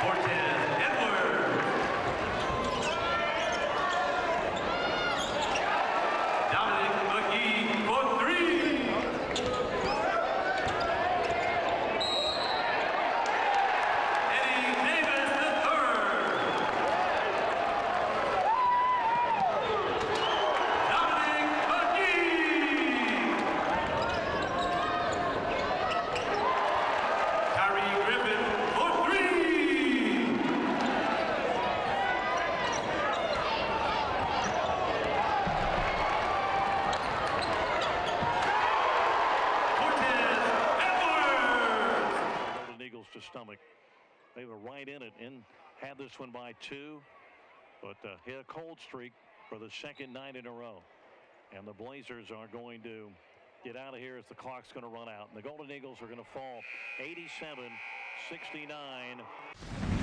Cortez. Stomach. They were right in it and had this one by two, but uh, hit a cold streak for the second night in a row. And the Blazers are going to get out of here as the clock's going to run out. And the Golden Eagles are going to fall 87 69.